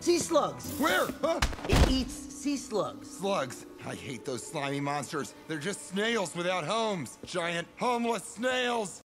Sea slugs. Where? Huh? It eats sea slugs. Slugs. I hate those slimy monsters. They're just snails without homes. Giant, homeless snails.